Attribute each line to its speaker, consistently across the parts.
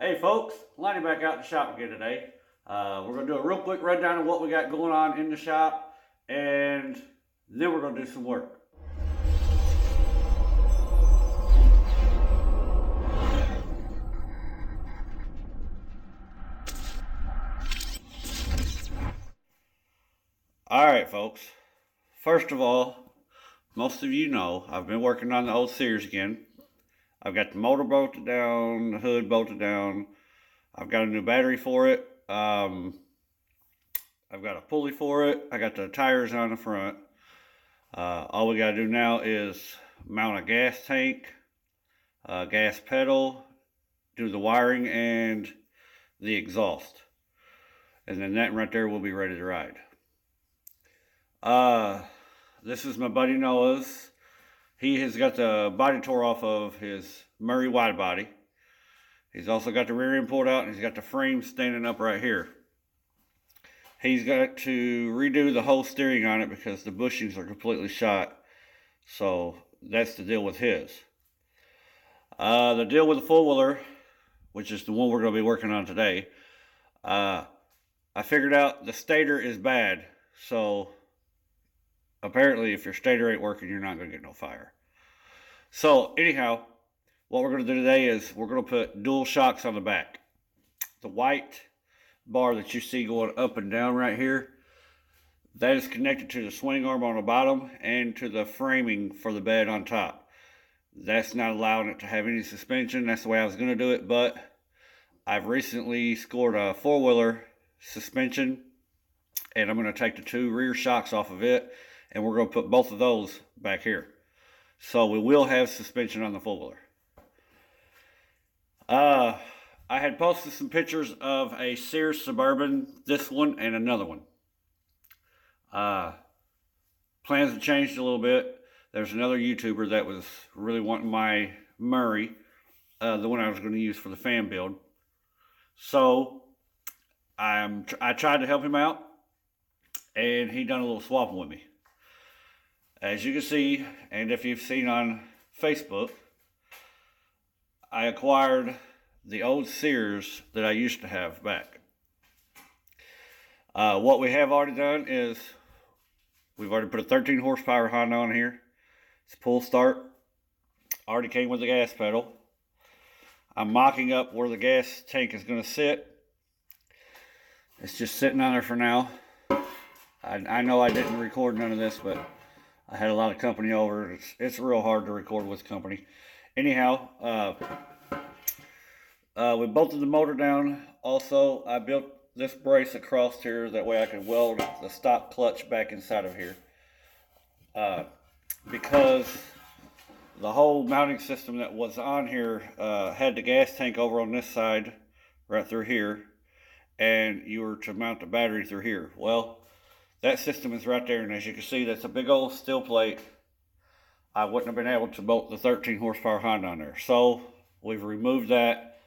Speaker 1: Hey folks, Lonnie back out in the shop again today. Uh, we're going to do a real quick rundown of what we got going on in the shop and then we're going to do some work. All right, folks. First of all, most of you know I've been working on the old Sears again. I've got the motor bolted down, the hood bolted down. I've got a new battery for it. Um, I've got a pulley for it. I got the tires on the front. Uh, all we got to do now is mount a gas tank, a gas pedal, do the wiring and the exhaust. And then that right there will be ready to ride. Uh, this is my buddy Noah's. He has got the body tore off of his Murray wide body. He's also got the rear end pulled out and he's got the frame standing up right here. He's got to redo the whole steering on it because the bushings are completely shot. So that's the deal with his. Uh, the deal with the four wheeler, which is the one we're going to be working on today, uh, I figured out the stator is bad. So apparently if your stator ain't working, you're not going to get no fire. So anyhow, what we're going to do today is we're going to put dual shocks on the back. The white bar that you see going up and down right here, that is connected to the swing arm on the bottom and to the framing for the bed on top. That's not allowing it to have any suspension. That's the way I was going to do it, but I've recently scored a four-wheeler suspension and I'm going to take the two rear shocks off of it and we're going to put both of those back here. So we will have suspension on the four-wheeler. Uh, I had posted some pictures of a Sears Suburban, this one and another one. Uh, plans have changed a little bit. There's another YouTuber that was really wanting my Murray, uh, the one I was going to use for the fan build. So I'm, I tried to help him out, and he done a little swapping with me. As you can see, and if you've seen on Facebook, I acquired the old Sears that I used to have back. Uh, what we have already done is we've already put a 13 horsepower Honda on here. It's pull start. Already came with the gas pedal. I'm mocking up where the gas tank is going to sit. It's just sitting on there for now. I, I know I didn't record none of this, but I had a lot of company over. It's, it's real hard to record with company. Anyhow, uh, uh, we bolted the motor down. Also, I built this brace across here. That way I could weld the stop clutch back inside of here. Uh, because the whole mounting system that was on here uh, had the gas tank over on this side, right through here. And you were to mount the battery through here. Well, that system is right there, and as you can see, that's a big old steel plate. I wouldn't have been able to bolt the 13 horsepower Honda on there. So we've removed that,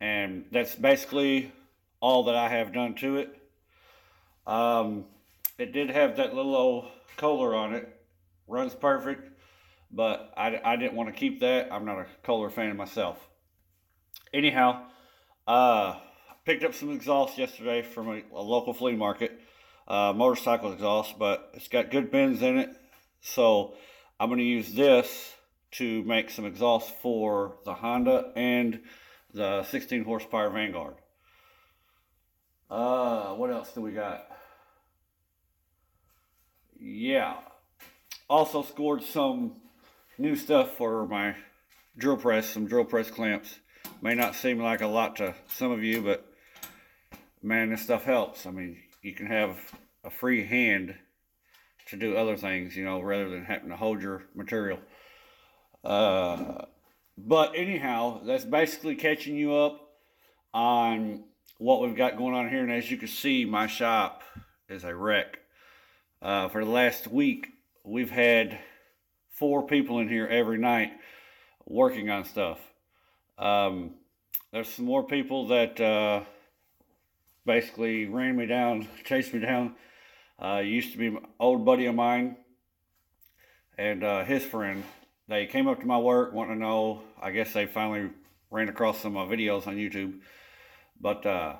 Speaker 1: and that's basically all that I have done to it. Um, it did have that little old Kohler on it. Runs perfect, but I, I didn't want to keep that. I'm not a Kohler fan myself. Anyhow, uh, picked up some exhaust yesterday from a, a local flea market uh, motorcycle exhaust, but it's got good bends in it. So I'm going to use this to make some exhaust for the Honda and the 16 horsepower Vanguard. Uh, what else do we got? Yeah. Also scored some new stuff for my drill press, some drill press clamps. May not seem like a lot to some of you, but man, this stuff helps. I mean, you can have a free hand to do other things, you know, rather than having to hold your material. Uh, but anyhow, that's basically catching you up on what we've got going on here. And as you can see, my shop is a wreck. Uh, for the last week, we've had four people in here every night working on stuff. Um, there's some more people that uh, basically ran me down, chased me down. Uh, used to be an old buddy of mine and uh, his friend. They came up to my work wanting to know, I guess they finally ran across some of my videos on YouTube. But uh,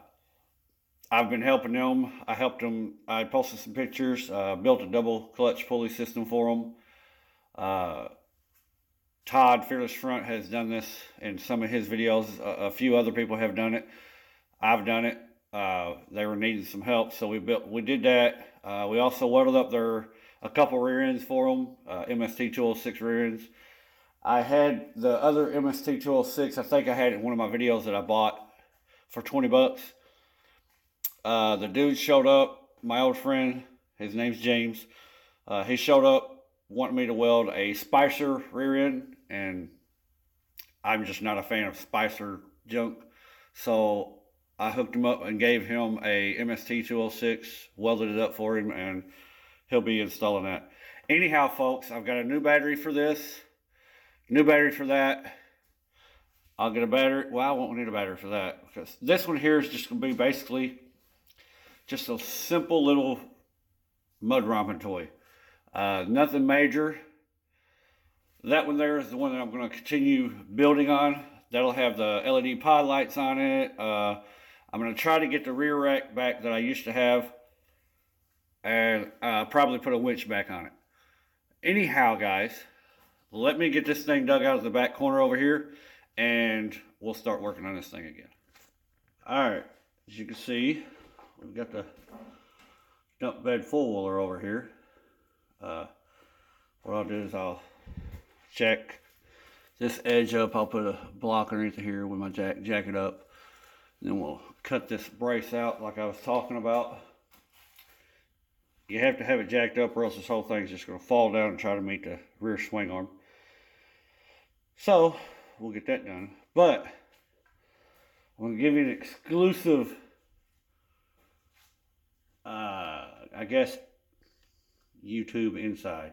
Speaker 1: I've been helping them. I helped them. I posted some pictures. Uh, built a double clutch pulley system for them. Uh, Todd Fearless Front has done this in some of his videos. A, a few other people have done it. I've done it. Uh, they were needing some help, so we built. We did that. Uh, we also welded up their a couple rear ends for them. Uh, MST 206 rear ends. I had the other MST 206. I think I had it in one of my videos that I bought for 20 bucks. Uh, the dude showed up. My old friend, his name's James. Uh, he showed up, wanted me to weld a Spicer rear end, and I'm just not a fan of Spicer junk. So I hooked him up and gave him a MST 206, welded it up for him, and he'll be installing that. Anyhow, folks, I've got a new battery for this, new battery for that. I'll get a battery. Well, I won't need a battery for that because this one here is just going to be basically just a simple little mud romping toy. Uh, nothing major. That one there is the one that I'm going to continue building on. That'll have the LED pod lights on it. Uh, I'm going to try to get the rear rack back that I used to have and uh, probably put a winch back on it. Anyhow, guys, let me get this thing dug out of the back corner over here and we'll start working on this thing again. All right, as you can see, we've got the dump bed full wheeler over here. Uh, what I'll do is I'll check this edge up. I'll put a block underneath here with my jack, jacket up. Then we'll cut this brace out like I was talking about. You have to have it jacked up or else this whole thing's just going to fall down and try to meet the rear swing arm. So, we'll get that done. But, I'm going to give you an exclusive, uh, I guess, YouTube inside.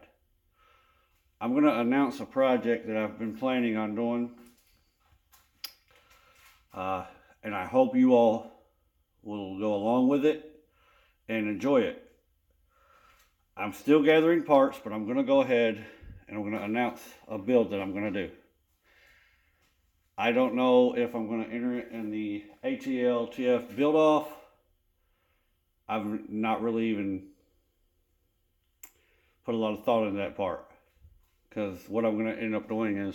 Speaker 1: I'm going to announce a project that I've been planning on doing. Uh, and I hope you all will go along with it and enjoy it. I'm still gathering parts, but I'm going to go ahead and I'm going to announce a build that I'm going to do. I don't know if I'm going to enter it in the ATL TF build off. I've not really even put a lot of thought in that part because what I'm going to end up doing is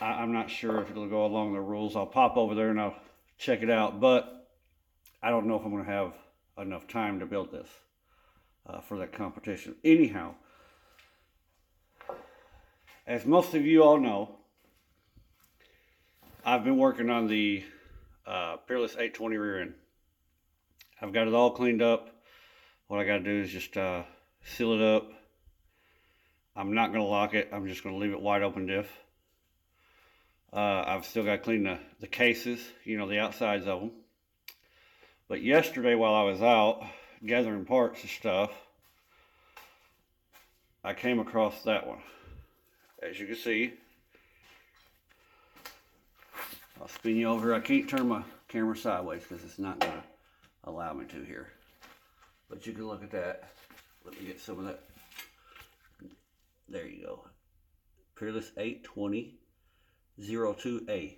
Speaker 1: I, am not sure if it'll go along the rules. I'll pop over there and I'll check it out, but I don't know if I'm going to have enough time to build this uh, for that competition. Anyhow, as most of you all know, I've been working on the uh, Peerless 820 rear end. I've got it all cleaned up. What I got to do is just uh, seal it up. I'm not going to lock it. I'm just going to leave it wide open diff. Uh, I've still got to clean the, the cases, you know, the outsides of them. But yesterday while I was out gathering parts and stuff, I came across that one. As you can see, I'll spin you over. I can't turn my camera sideways because it's not going to allow me to here. But you can look at that. Let me get some of that. There you go. Peerless 820 02A.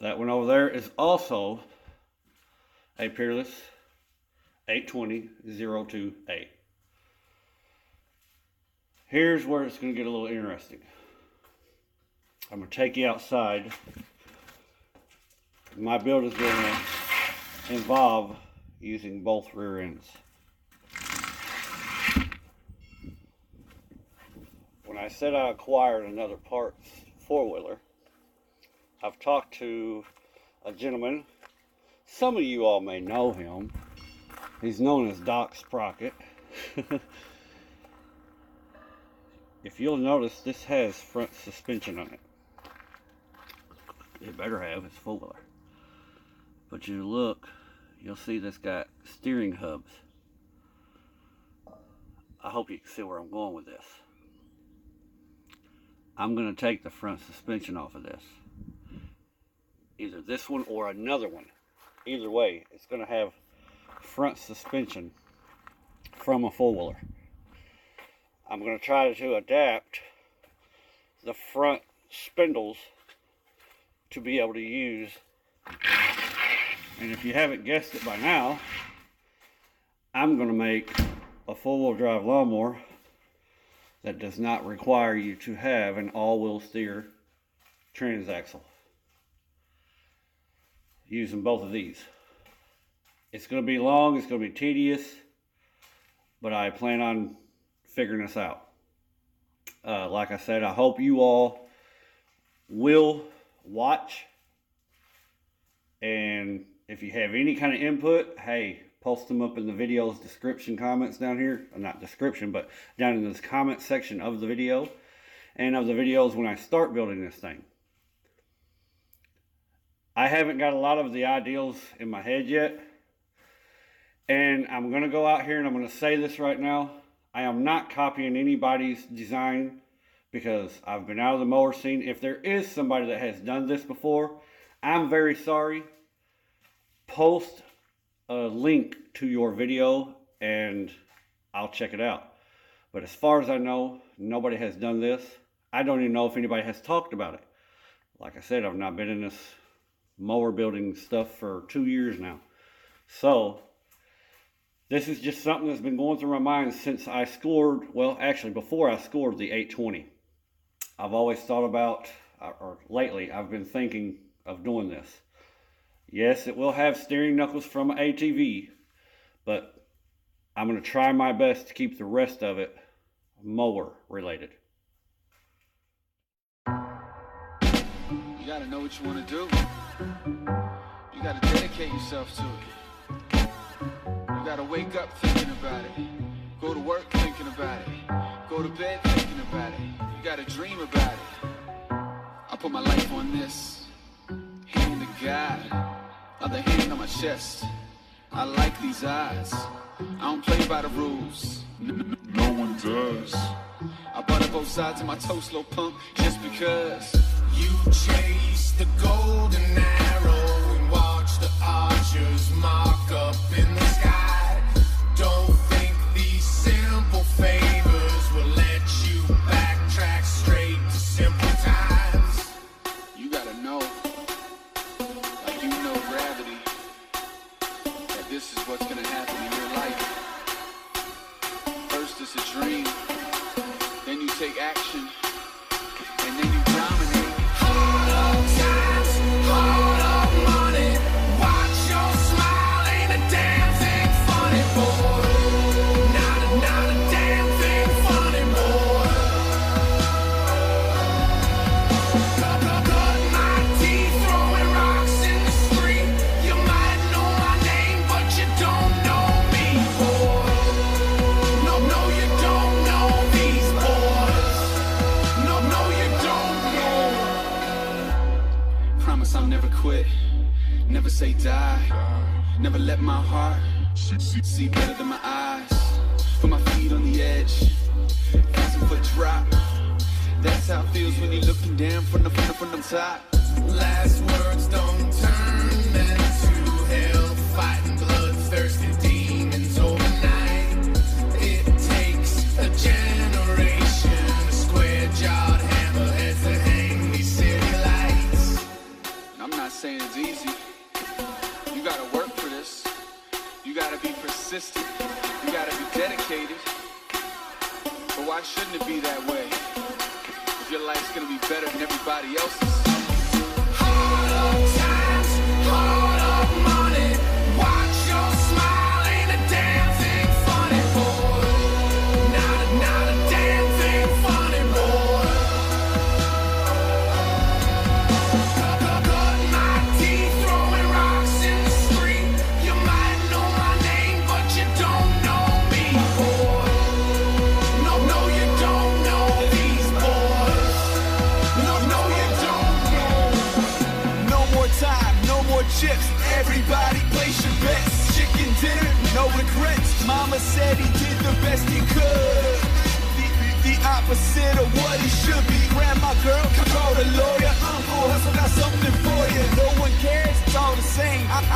Speaker 1: That one over there is also a Peerless 820 02A. Here's where it's going to get a little interesting. I'm going to take you outside. My build is going to involve using both rear ends. When I said I acquired another parts four-wheeler, I've talked to a gentleman. Some of you all may know him. He's known as Doc Sprocket. if you'll notice, this has front suspension on it. It better have, it's four-wheeler. But you look, you'll see this got steering hubs. I hope you can see where I'm going with this. I'm going to take the front suspension off of this. Either this one or another one. Either way, it's going to have front suspension from a four-wheeler. I'm going to try to adapt the front spindles to be able to use. And if you haven't guessed it by now, I'm going to make a four-wheel drive lawnmower that does not require you to have an all-wheel steer transaxle. Using both of these. It's going to be long, it's going to be tedious, but I plan on figuring this out. Uh, like I said, I hope you all will watch. And if you have any kind of input, hey, post them up in the video's description comments down here. Uh, not description, but down in this comment section of the video and of the videos when I start building this thing. I haven't got a lot of the ideals in my head yet. And I'm going to go out here and I'm going to say this right now. I am not copying anybody's design because I've been out of the mower scene. If there is somebody that has done this before, I'm very sorry. Post a link to your video and I'll check it out. But as far as I know, nobody has done this. I don't even know if anybody has talked about it. Like I said, I've not been in this mower building stuff for two years now. So, this is just something that's been going through my mind since I scored, well, actually, before I scored the 820. I've always thought about, or lately, I've been thinking of doing this. Yes, it will have steering knuckles from an ATV, but I'm going to try my best to keep the rest of it mower related.
Speaker 2: You got to know what you want to do. You got to dedicate yourself to it. You got to wake up thinking about it. Go to work thinking about it. Go to bed thinking about it. You got to dream about it. I put my life on this. Hand to God. Other hand on my chest. I like these eyes. I don't play by the rules.
Speaker 3: No one does.
Speaker 2: I butter both sides of my toast, slow punk, just because.
Speaker 4: You chase the golden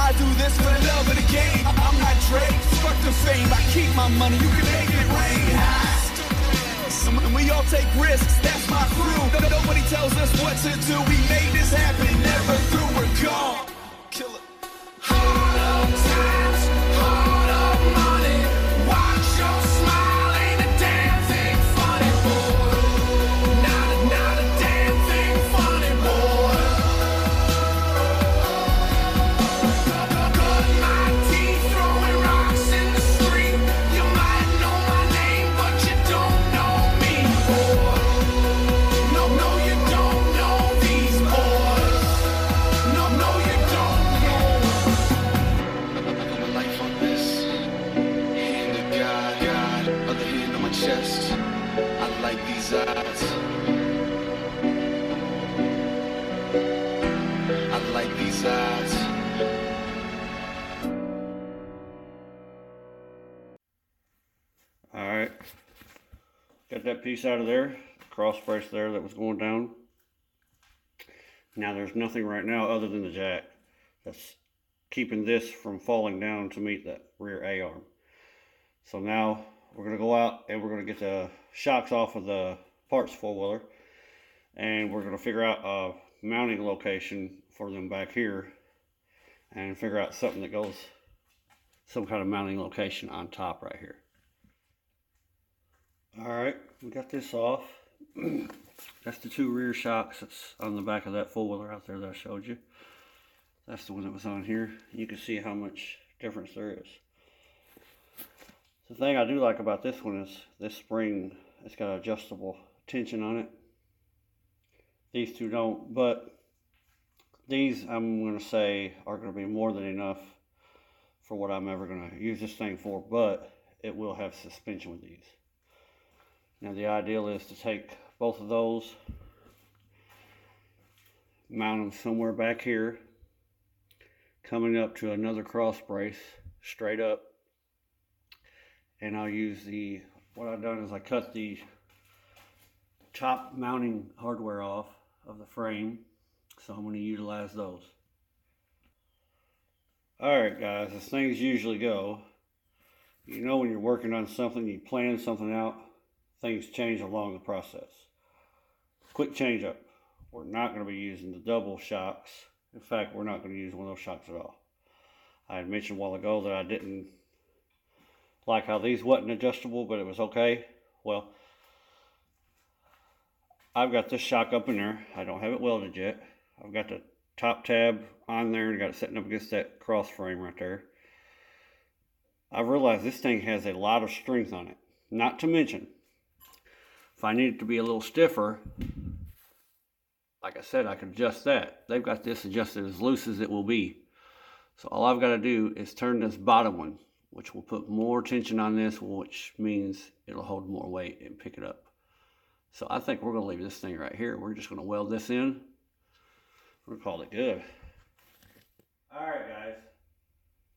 Speaker 5: I, do this for the love of the game. I'm not Drake, fuck the fame. I keep my money, you can make it rain. And we all take risks, that's my crew. Nobody tells us what to do. We made this happen, never through, we're gone.
Speaker 1: Piece out of there, cross brace there that was going down. Now there's nothing right now other than the jack that's keeping this from falling down to meet that rear A arm. So now we're gonna go out and we're gonna get the shocks off of the parts four wheeler, and we're gonna figure out a mounting location for them back here, and figure out something that goes some kind of mounting location on top right here. All right, we got this off. that's the two rear shocks that's on the back of that four wheeler out there that I showed you. That's the one that was on here. You can see how much difference there is. The thing I do like about this one is this spring, it's got adjustable tension on it. These two don't, but these I'm going to say are going to be more than enough for what I'm ever going to use this thing for, but it will have suspension with these. Now the ideal is to take both of those, mount them somewhere back here, coming up to another cross brace, straight up. And I'll use the, what I've done is I cut the top mounting hardware off of the frame. So I'm going to utilize those. Alright guys, as things usually go, you know when you're working on something, you plan something out, things change along the process. Quick change up. We're not going to be using the double shocks. In fact, we're not going to use one of those shocks at all. I had mentioned a while ago that I didn't like how these wasn't adjustable, but it was okay. Well, I've got this shock up in there. I don't have it welded yet. I've got the top tab on there and got it sitting up against that cross frame right there. I've realized this thing has a lot of strength on it. Not to mention, if I need it to be a little stiffer, like I said, I can adjust that. They've got this adjusted as loose as it will be. So all I've got to do is turn this bottom one, which will put more tension on this, which means it'll hold more weight and pick it up. So I think we're going to leave this thing right here. We're just going to weld this in. To call it good. All right, guys.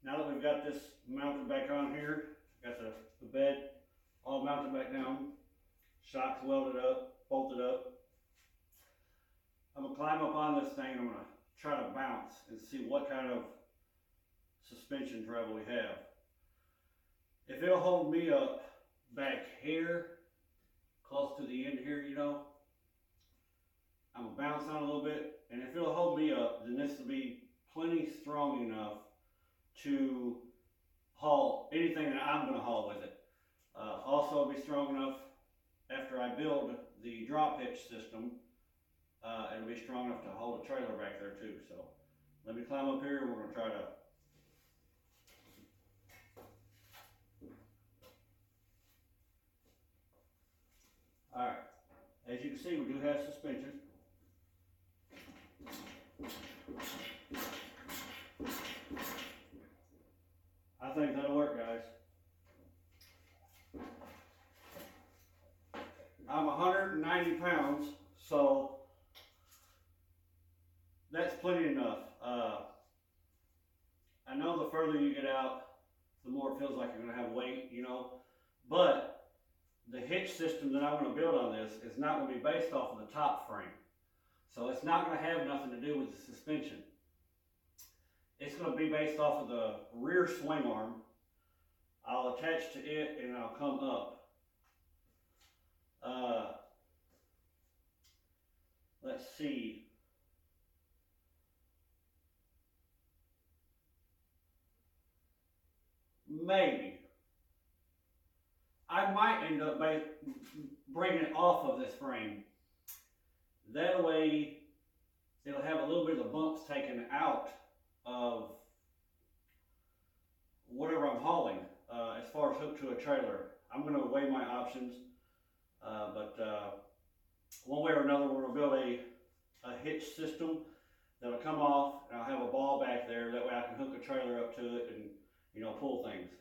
Speaker 1: Now that we've got this mounted back on here, got the, the bed all mounted back down, shocks welded up, bolted up. I'm gonna climb up on this thing. and I'm gonna try to bounce and see what kind of suspension travel we have. If it'll hold me up back here, close to the end here, you know, I'm gonna bounce on a little bit, and if it'll hold me up, then this will be plenty strong enough to haul anything that I'm gonna haul with it. Uh, also, it'll be strong enough after I build the drop hitch system. Uh, it'll be strong enough to hold a trailer back there too. So let me climb up here. We're gonna try to. All right. As you can see, we do have suspension. I think that'll work, guys. I'm 190 pounds, so that's plenty enough. Uh, I know the further you get out, the more it feels like you're going to have weight, you know. But the hitch system that I'm going to build on this is not going to be based off of the top frame. So it's not going to have nothing to do with the suspension. It's going to be based off of the rear swing arm. I'll attach to it and I'll come up. Uh, let's see. Maybe. I might end up ba- bringing it off of this frame. That way, it'll have a little bit of the bumps taken out of whatever I'm hauling uh, as far as hooked to a trailer. I'm going to weigh my options, uh, but uh, one way or another, we're to build a, a hitch system that'll come off, and I'll have a ball back there. That way, I can hook a trailer up to it and you know pull things.